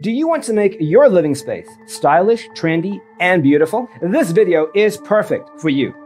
Do you want to make your living space stylish, trendy, and beautiful? This video is perfect for you.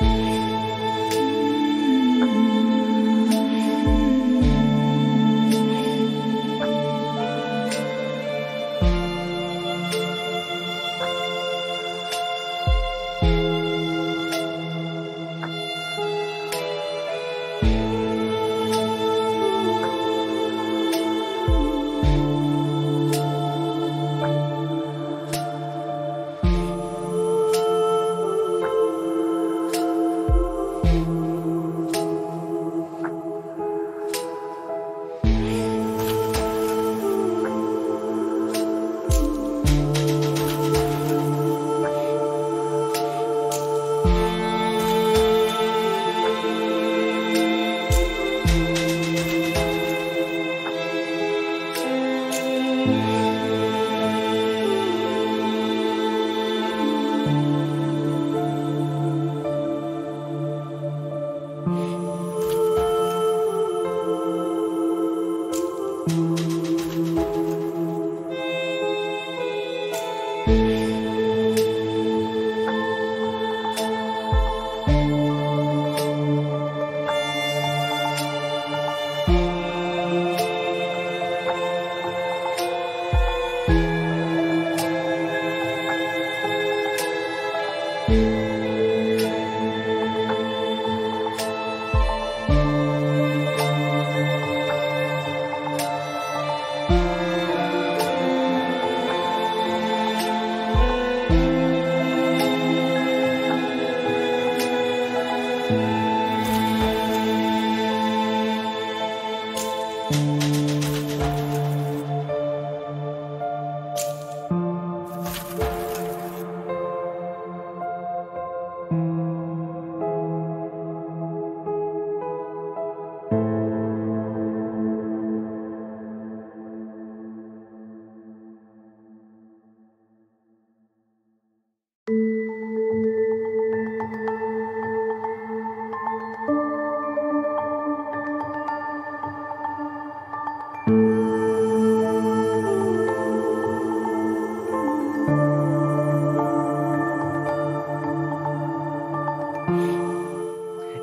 Bye.